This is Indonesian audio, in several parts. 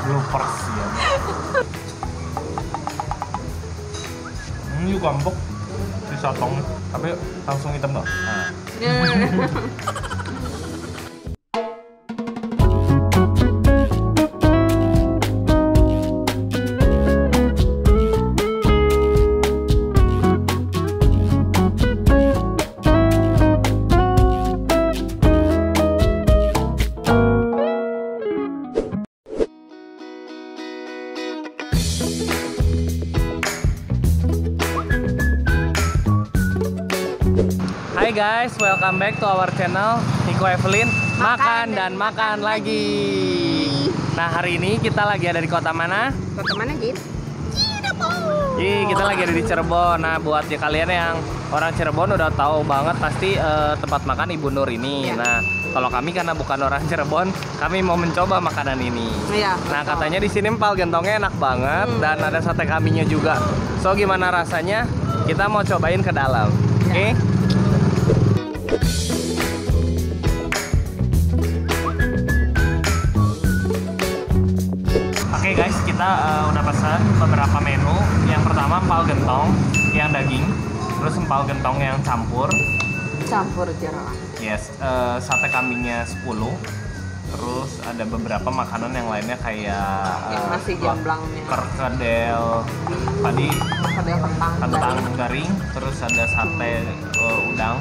Bloopers ya. Hmm, juga empuk si sotong tapi langsung hitam dong. Nah. Hai guys, welcome back to our channel Niko Evelyn Makan dan makan lagi Nah hari ini kita lagi ada di kota mana? Kota mana, Jit? Ji, kita lagi ada di Cirebon Nah buat ya kalian yang orang Cirebon udah tahu banget pasti eh, tempat makan Ibu Nur ini Iya. Nah kalau kami karena bukan orang Cirebon Kami mau mencoba makanan ini Iya. Nah betul. katanya di sini empal gentongnya enak banget Hmm. dan ada sate kambingnya juga. So gimana rasanya? Kita mau cobain ke dalam. Oke? Ya. Oke guys, kita eh, udah pesan beberapa menu. Yang pertama empal gentong yang daging, terus empal gentong yang campur. campur jeruk. Yes, eh, sate kambingnya 10. Terus ada beberapa makanan yang lainnya kayak Yang eh, nasi jamblangnya. perkedel tadi Kedel kentang. kentang garing. garing terus ada sate uh, udang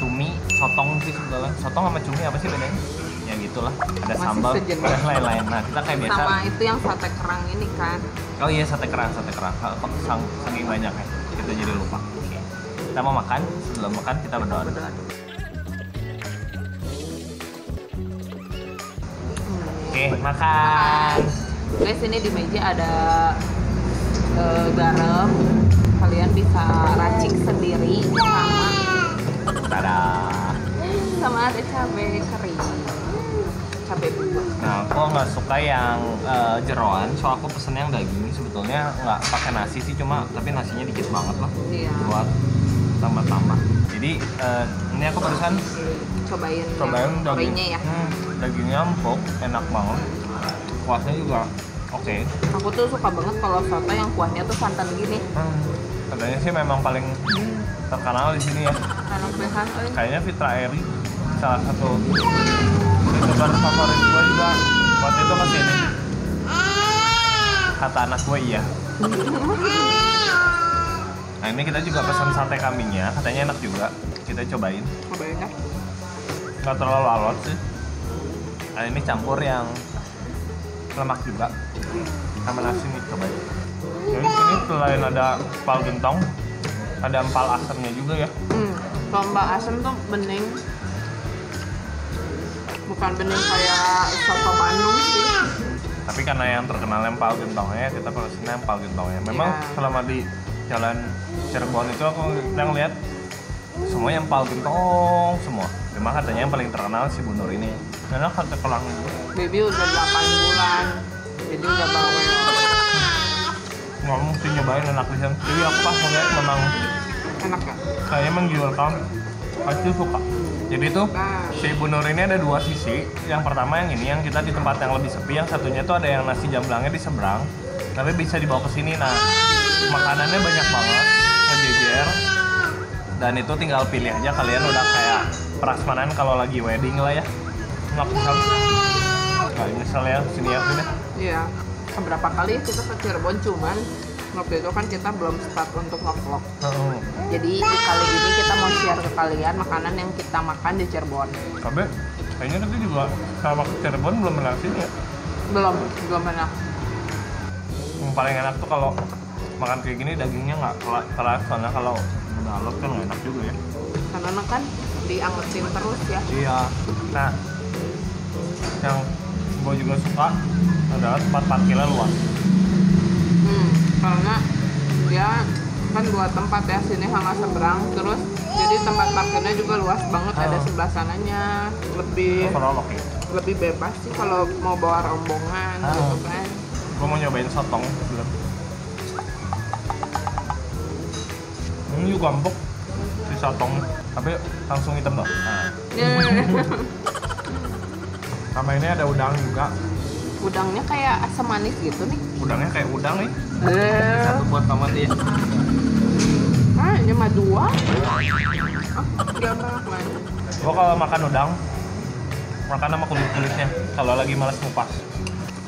cumi sotong sih segala sotong sama cumi apa sih bedanya? Ya gitulah ada Masih sambal dan lain-lain. Nah kita kayak biasa. Sama itu yang sate kerang ini kan. oh iya sate kerang sate kerang. Kok sang saking banyaknya kita jadi lupa. Oke. kita mau makan. Sebelum makan kita berdoa dulu. oke makan. Guys, ini di meja ada eh, garam. Kalian bisa racik sendiri sama dadah sama ada cabai kering. Cabai. Nah, aku nggak suka yang eh, jeroan, so aku pesen yang daging. Sebetulnya nggak pakai nasi sih, cuma tapi nasinya dikit banget lah Iya. buat tambah-tambah. Jadi eh, ini aku barusan Cobain, cobain yang daging, kuenya ya. Hmm, dagingnya empuk, enak banget. Kuahnya juga oke. Aku tuh suka banget kalau soto yang kuahnya tuh santan gini. Hmm, katanya sih memang paling terkenal di sini ya. Eh. Kayaknya Fitra Eri salah satu youtuber favorit gue juga waktu itu ke sini. Kata anak gue iya. Nah ini kita juga pesan sate kambingnya, katanya enak juga. Kita cobain. Cobain ya. Nggak terlalu alot sih. Nah ini campur yang lemak juga. Sama nasi nih cobain. Jadi sini selain ada empal gentong, ada empal asamnya juga ya. Hmm. Lomba asam tuh bening. Bukan bening kayak soto Bandung sih. Tapi karena yang terkenal empal gentongnya, kita pesennya empal gentongnya. Memang Iya. selama di jalan Cirebon itu aku yang lihat semuanya empal gentong semua. Memang katanya yang paling terkenal si Bu Nur ini. Karena kata kelang itu Baby udah 8 bulan. Nyobain enak di sana. Jadi aku pas ngeliat memang Enak ya? kayaknya menggiurkan. Pasti suka. Jadi tuh Nah. si Bu Nur ini ada dua sisi. Yang pertama yang ini yang kita di tempat yang lebih sepi. Yang satunya tuh ada yang nasi jamblangnya di seberang. Tapi bisa dibawa ke sini. Nah, makanannya banyak banget, ngejejer. Dan itu tinggal pilih aja kalian udah kayak prasmanan kalau lagi wedding lah ya. Nggak bisa. Nah, nyesel ya sini ya. Iya. Beberapa kali kita ke Cirebon cuman waktu itu kan kita belum start untuk ngevlog. Heeh. Jadi di kali ini kita mau share ke kalian makanan yang kita makan di Cirebon. Tapi kayaknya kita juga sama ke Cirebon belum pernah sini ya. Belum, belum pernah. Yang paling enak tuh kalau makan kayak gini dagingnya nggak keras karena kalau udah alot kan nggak enak juga ya. Karena kan diangetin terus ya. Iya. Nah, yang gue juga suka adalah tempat parkirnya luas. Karena dia kan dua tempat ya sini sama seberang terus jadi tempat parkirnya juga luas banget ada Oh. sebelah sananya lebih Overall lebih bebas sih kalau mau bawa rombongan Oh. gitu kan Gue mau nyobain sotong belum. Ini juga empuk si sotong, tapi langsung hitam dong. Nah, Ya. Sama ini ada udang juga. Udangnya kayak asam manis gitu nih. Udangnya kayak udang nih. Eh, Satu buat mama dia. ah ini mah dua. Ah. Gua kalau makan udang makan sama kulit kulitnya. Kalau lagi malas ngupas.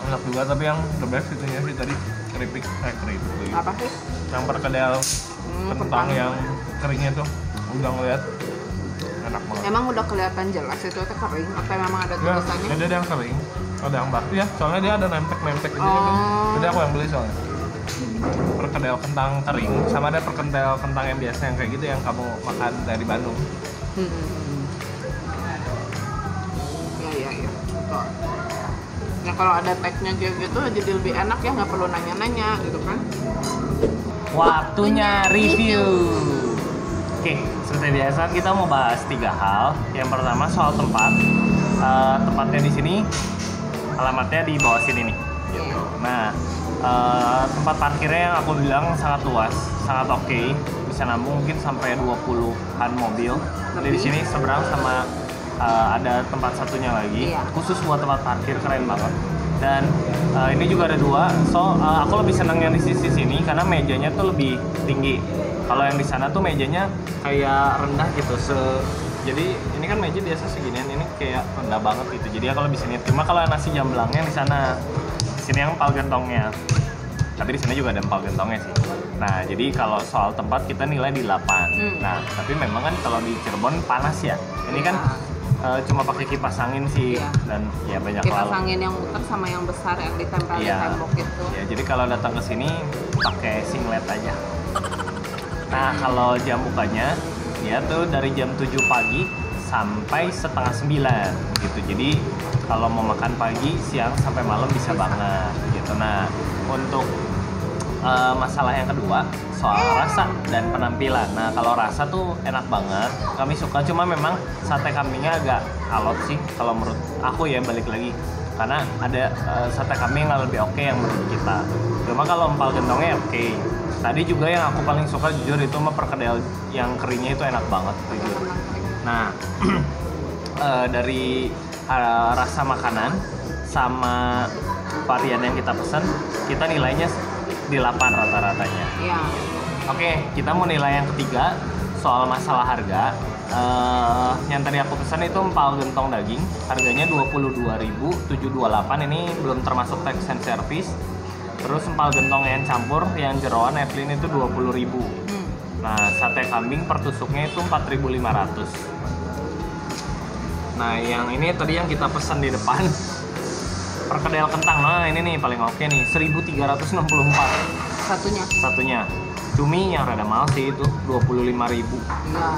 Enak juga tapi yang the best itunya sih tadi keripik eh keripik. Apa sih? Yang perkedel Hmm, kentang yang keringnya tuh udang lihat enak banget. Emang udah kelihatan jelas itu teh kering atau memang ada Ya, tulisannya? ada yang kering, ada yang batu ya. Soalnya dia ada nempek-nempek gitu. Oh. Jadi aku yang beli soalnya. Perkedel kentang kering, sama ada perkedel kentang yang biasa yang kayak gitu yang kamu makan dari Bandung. Hmm, hmm, hmm. Ya ya ya. Betul. Ya kalau ada tagnya gitu jadi lebih enak ya nggak perlu nanya-nanya gitu kan? Waktunya review. Oke, seperti biasa kita mau bahas tiga hal. Yang pertama soal tempat. Eh, tempatnya di sini, alamatnya di bawah sini nih. Iya. Nah, eh, tempat parkirnya yang aku bilang sangat luas, sangat oke. Bisa nampung mungkin sampai 20-an mobil. Jadi di sini seberang sama eh, ada tempat satunya lagi, Iya. khusus buat tempat parkir keren banget. Dan eh, ini juga ada dua, so eh, aku lebih seneng yang di sisi sini karena mejanya tuh lebih tinggi. Kalau yang di sana tuh mejanya kayak rendah gitu, se jadi ini kan meja biasa seginian, ini kayak rendah banget gitu. Jadi aku lebih sini. Cuma kalau nasi jamblangnya di sana, di sini yang empal gentongnya. Tapi di sini juga ada empal gentongnya sih. Nah, jadi kalau soal tempat kita nilai di 8. Hmm. Nah, tapi memang kan kalau di Cirebon panas ya. Ini kan eh, cuma pakai kipas angin sih Iya. dan ya banyak Kipas lalu. angin yang muter sama yang besar yang ditempel di Iya. tembok itu. Ya, jadi kalau datang ke sini pakai singlet aja. Nah, kalau jam bukanya dia tuh dari jam 7 pagi sampai setengah 9 gitu. Jadi kalau mau makan pagi, siang sampai malam bisa banget gitu. Nah, untuk eh, masalah yang kedua soal rasa dan penampilan. Nah, kalau rasa tuh enak banget. Kami suka cuma memang sate kambingnya agak alot sih kalau menurut aku ya balik lagi. Karena ada eh, sate kambing yang lebih oke yang menurut kita. Cuma kalau empal gentongnya oke. Tadi juga yang aku paling suka jujur itu mah perkedel yang keringnya itu enak banget jujur. Nah, eh, dari eh, rasa makanan sama varian yang kita pesan, kita nilainya di 8 rata-ratanya. Iya. Oke, kita mau nilai yang ketiga soal masalah harga. Eh, yang tadi aku pesan itu empal gentong daging, harganya 22.728 ini belum termasuk tax and service. Terus empal gentong yang campur yang jeroan Evelyn itu 20.000. Hmm. Nah, sate kambing per tusuknya itu 4.500. Nah, yang ini tadi yang kita pesan di depan. Perkedel kentang. Nah, ini nih paling oke nih, 1.364 Satunya. satunya. Cumi yang rada mahal sih itu 25.000. Iya.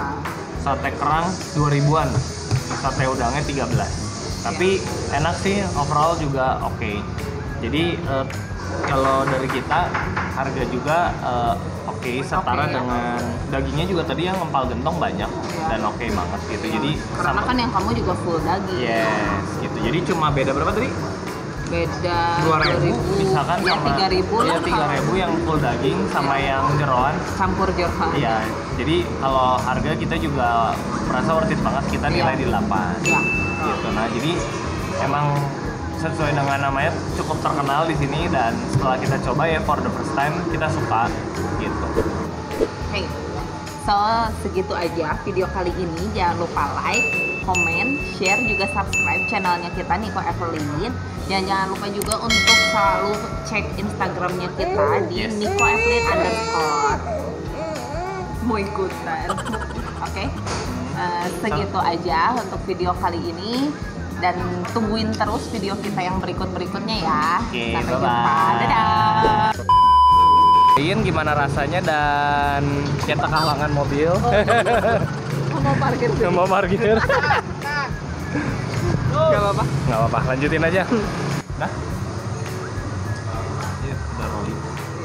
Sate kerang 2000-an. Sate udangnya 13. Tapi enak sih overall juga oke. Jadi eh, kalau dari kita harga juga eh, oke setara Oke, ya. dengan dagingnya juga tadi yang empal gentong banyak Iya. dan oke banget gitu. Jadi Karena sama- kan yang kamu juga full daging. yes gitu. Jadi cuma beda berapa tadi? Beda 2000 misalkan ya, sama 3000 ya lah. 3000 yang full daging sama yang jeroan campur jeroan. Iya, jadi kalau harga kita juga merasa worth it banget kita nilai Iya. di 8 Iya. gitu. Nah, jadi emang sesuai dengan namanya cukup terkenal di sini dan setelah kita coba ya for the first time kita suka gitu. Oke. So, segitu aja video kali ini. Jangan lupa like, comment, share, juga subscribe channelnya kita Niko Evelyn. Dan jangan lupa juga untuk selalu cek Instagramnya kita di Yes. Niko Evelyn underscore. Mau ikutan. Oke. Eh, segitu aja untuk video kali ini. Dan tungguin terus video kita yang berikut-berikutnya ya. Oke, Sampai bye-bye. jumpa. Dadah. Iin gimana rasanya dan kita kehalangan mobil Mau parkir sih? mau parkir Gak apa-apa. nggak apa-apa lanjutin aja nah rolling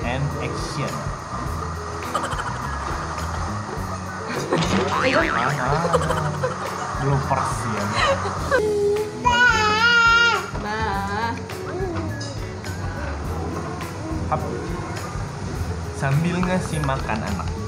and action ah, bloopers ya sambil ngasih makan anak